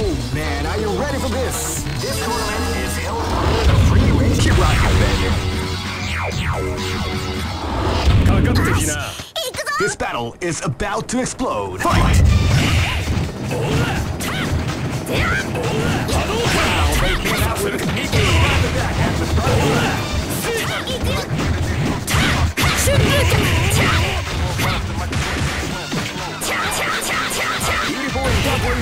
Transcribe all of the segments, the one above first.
Oh man, are you ready for this? This tournament is held on the free ratio. Keep rocking, baby. This battle is about to explode. Fight! Wow, they came out with. 波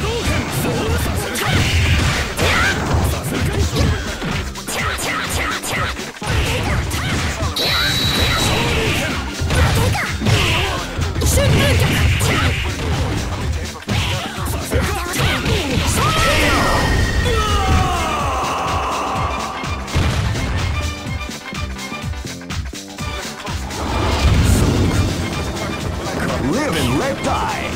動拳 Live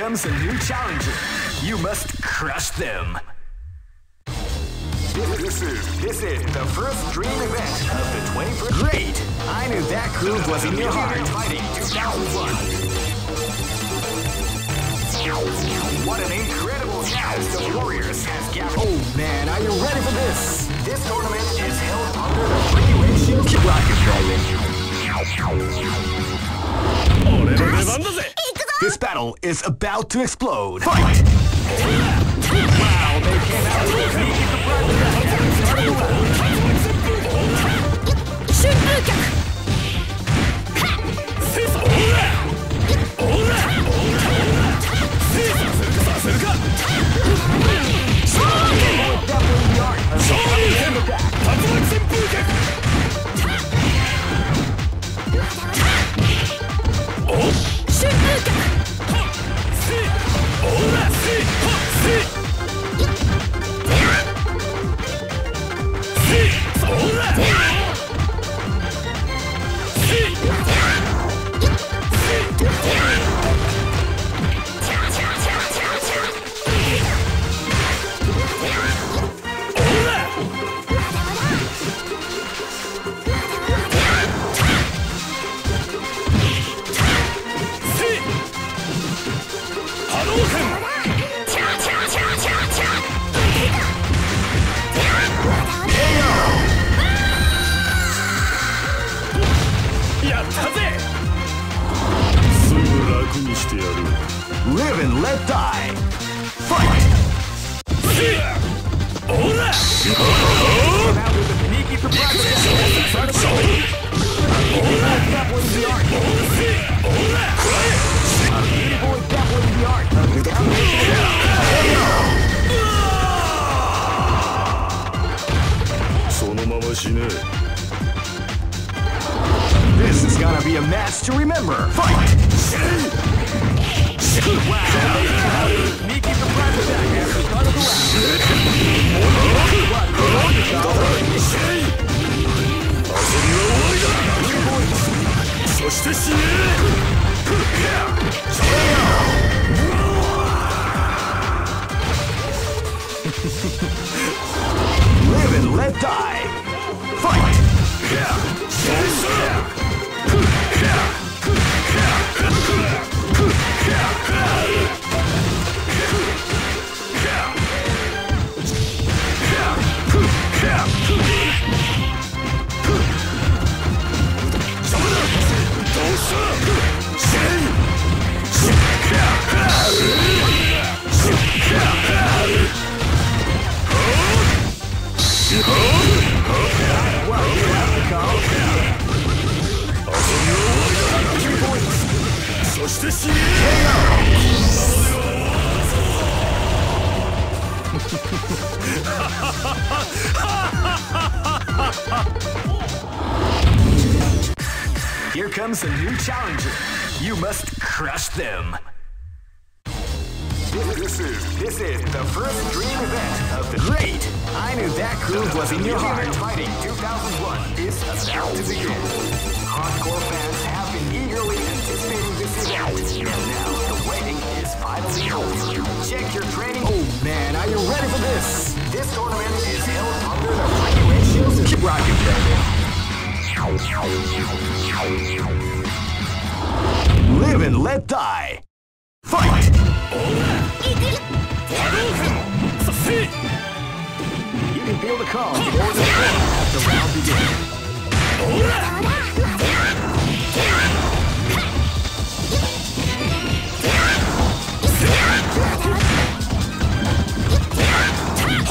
comes a new challenger. You must crush them. This is this is the first dream event of the 21st. Great! I knew that groove was in your heart. Fighting 2001. What an incredible cast of warriors has gathered. Oh man, are you ready for this? This tournament is held under the free ratio. Keep rocking, baby. 俺の出番だぜ this battle is about to explode. Fight! Wow, they came out with Here comes a new challenger. You must crush them. This is this is the first dream event of the great. I knew that groove was in your heart. Fighting 2001 is about to begin. Hardcore fans and now the wedding is finally over. Check your training. Oh man, are you ready for this? This tournament is held under the regulations. Keep rocking, baby. Live and let die. Fight! You can feel the calm before the, the round begins.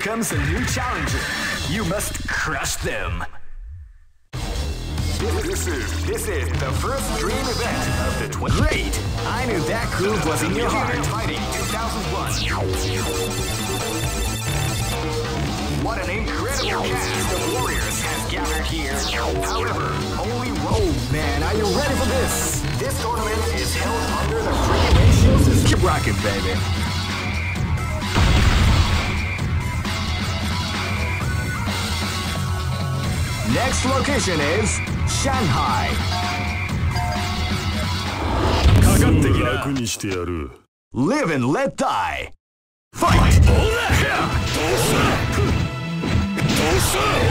comes a new challenger. You must crush them. This is this is the first dream event of the 20. Great! I knew that groove was in your heart. Fighting 2001. What an incredible cast of warriors has gathered here. However, only one. Oh man, are you ready for this? This tournament is held under the free ratio. Keep rocking, baby. Next location is Shanghai. かかってきな楽にしてやる Live and let die. Fight! どうした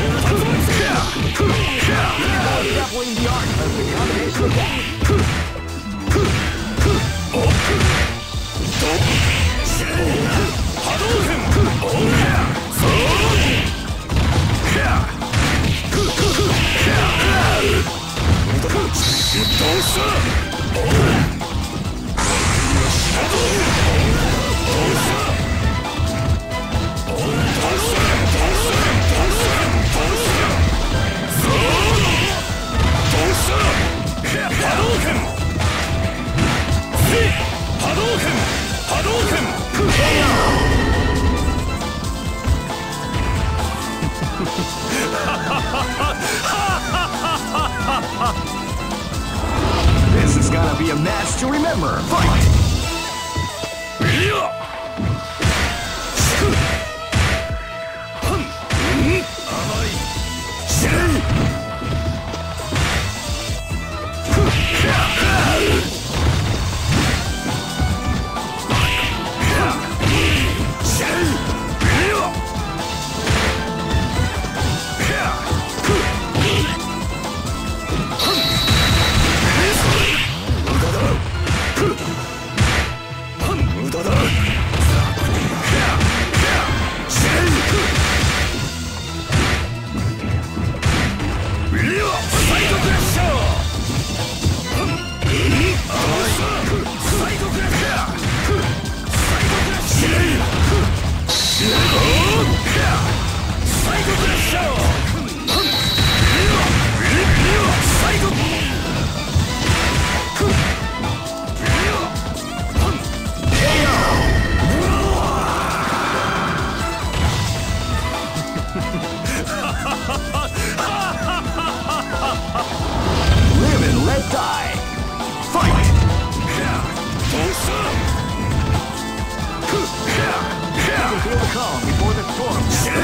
どうした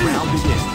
round begins.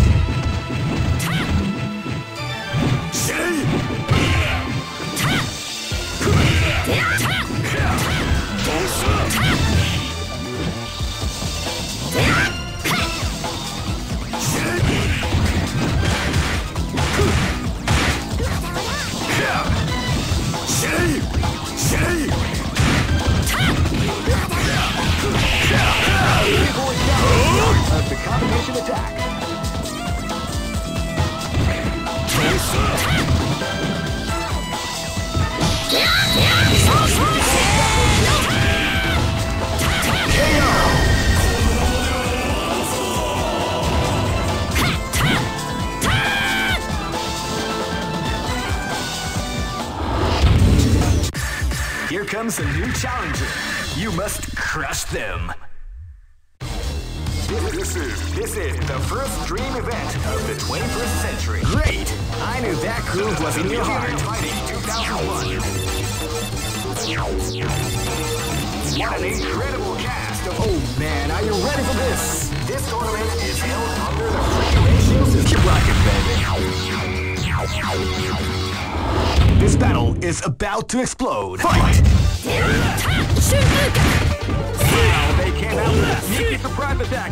Here comes a new challenger. You must crush them. This, is this is the first dream event of the 21st century. Great! I knew that groove was in your heart. Fighting 2001. What an incredible cast of. Oh man, are you ready for this? This tournament is held under the free ratio system. Keep rocking, baby. This battle is about to explode. Fight! Now they came out with a attack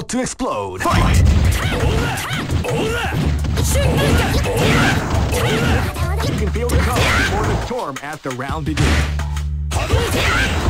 about to explode. Fight! You can feel the before the storm the round begins.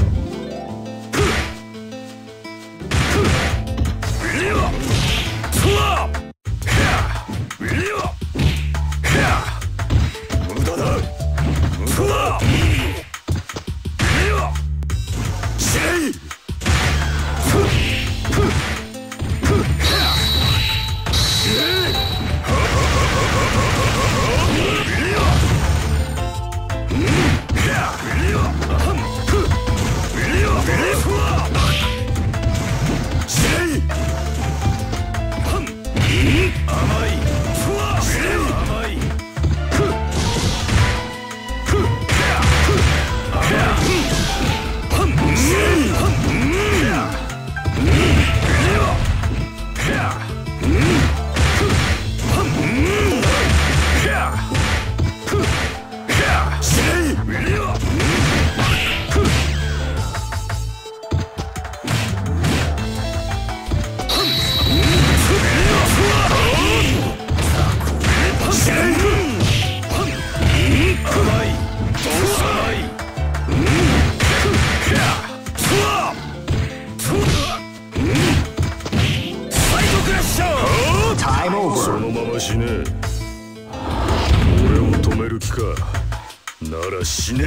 ゃ死ね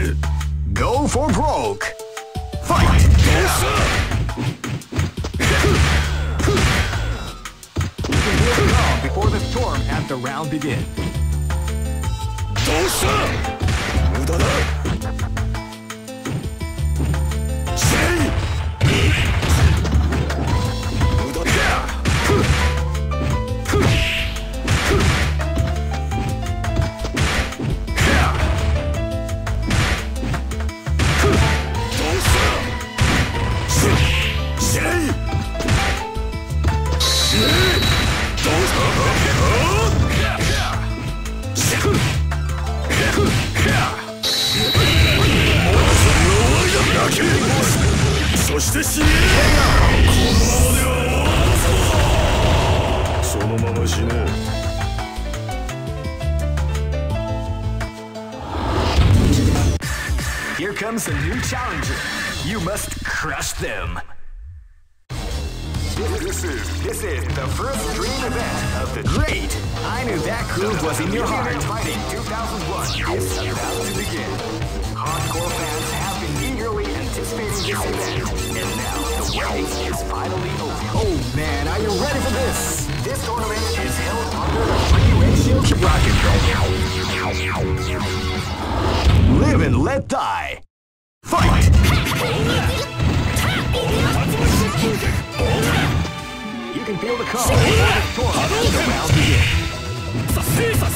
Go for broke! Fight! Before the storm at the round begin. どうした無駄だ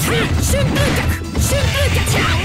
春風脚春風脚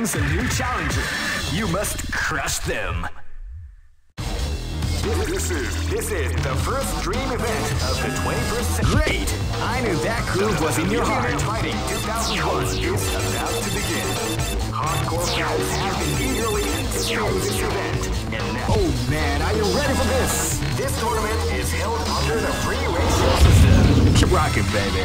comes a new challenger. You must crush them. This is this is the first dream event of the 21st century. Great! I knew that groove was in your heart. Fighting 2001 is about to begin. Hardcore fans have been eagerly anticipating this event. And now, oh man, are you ready for this? This tournament is held under the free ratio system. Keep rocking, baby.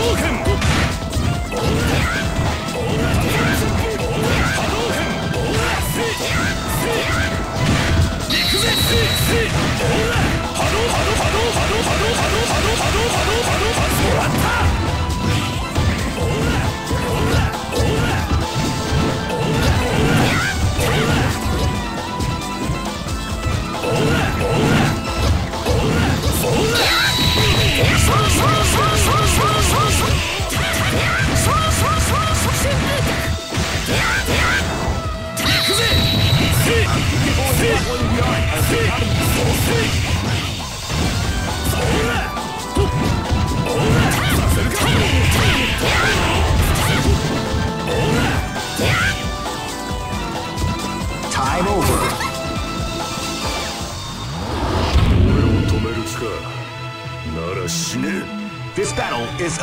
波動波動波動波動波動波動波動波動波動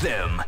them.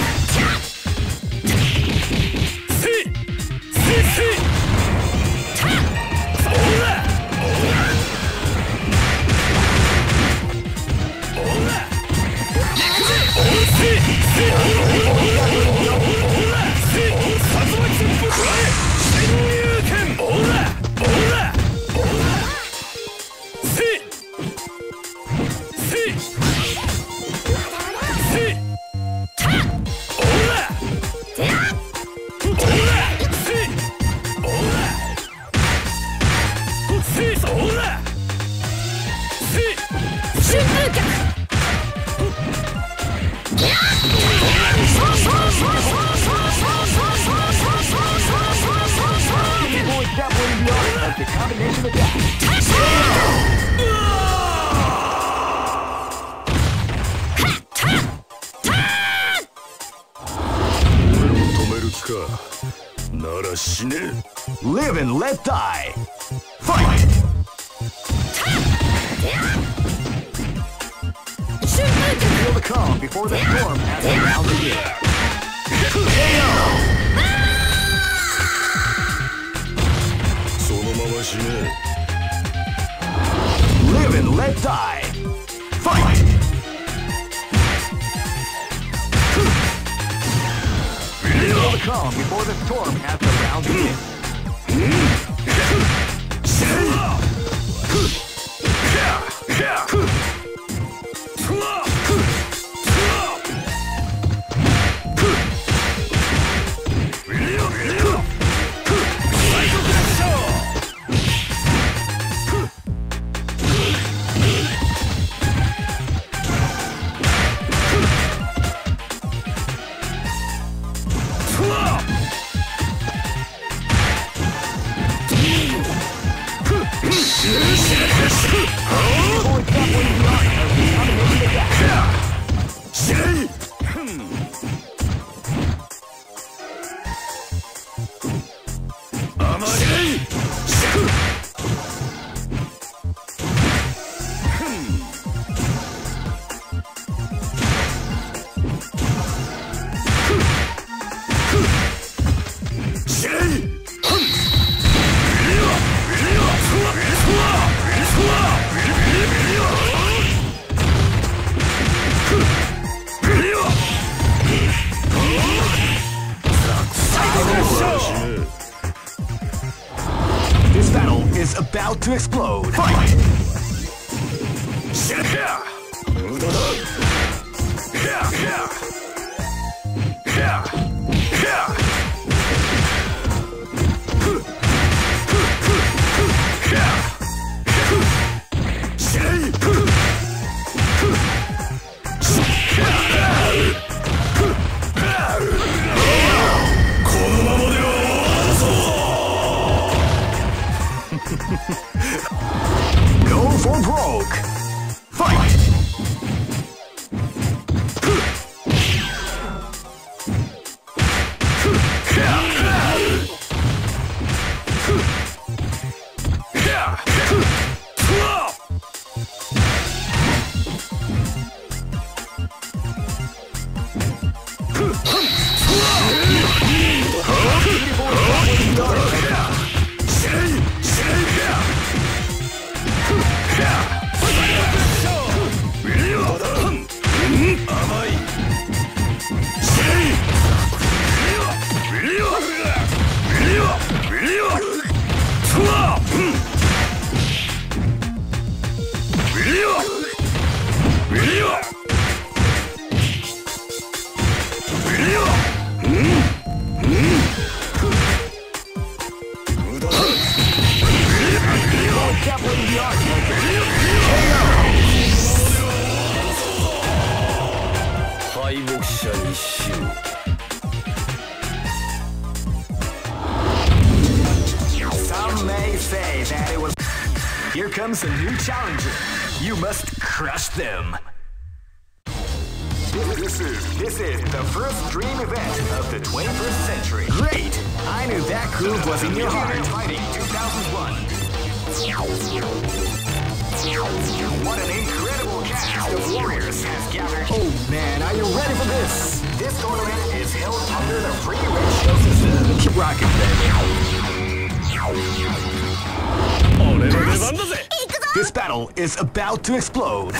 is about to explode.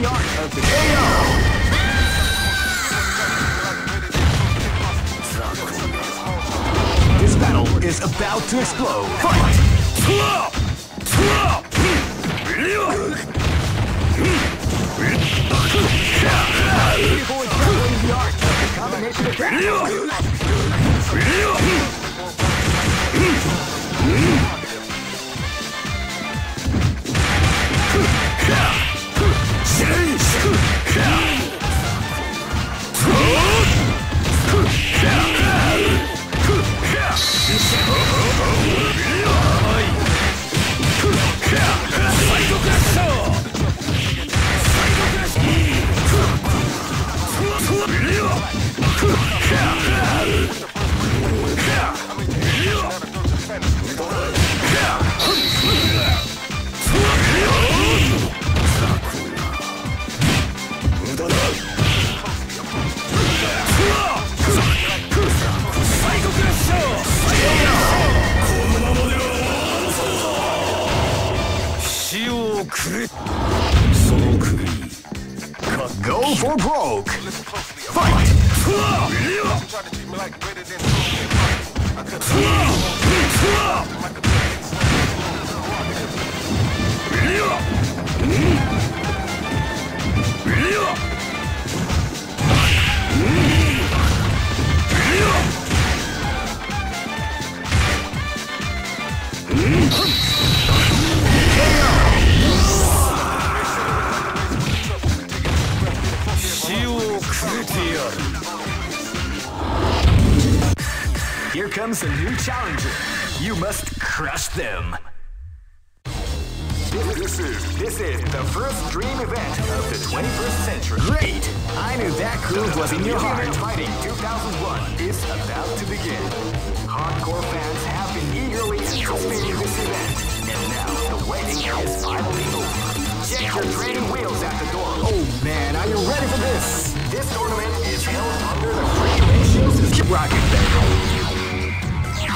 The art of the KO. This battle is about to explode. Fight! Beauty Boy comes a new challenger. You must crush them. This is this is the first dream event of the 21st century. Great! I knew that groove was in your heart. Fighting 2001 is about to begin. Hardcore fans have been eagerly anticipating this event, and now the waiting is finally over. Check your training wheels at the door. Oh man, are you ready for this? This tournament is held under the free ratio system. Keep rocking, baby.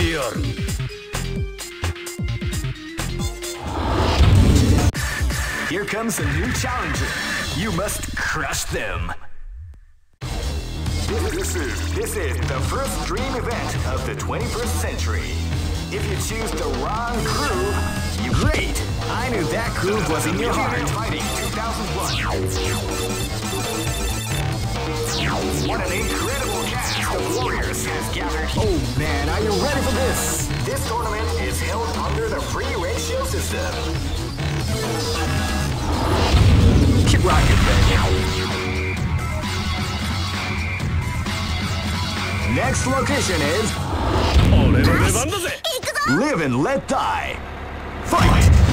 Here comes a new challenger. You must crush them. This, is this is the first dream event of the 21st century. If you choose the wrong groove, you great. I knew that groove was in your heart. Fighting 2001. What an incredible the Warriors has gathered. Oh man, are you ready for this? This tournament is held under the free ratio system. Keep rocking, baby. Next location is... Live and let die. Fight!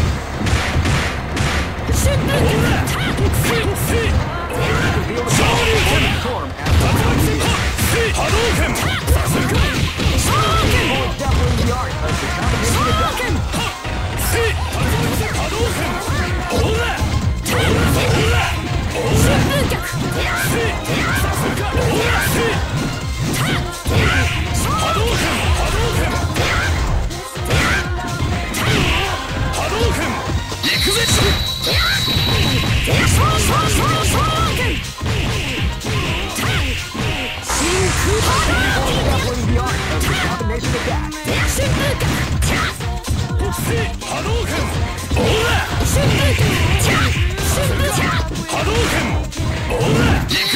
そうそうそうそうthe art of the combination attack. 春風脚波動拳ほら春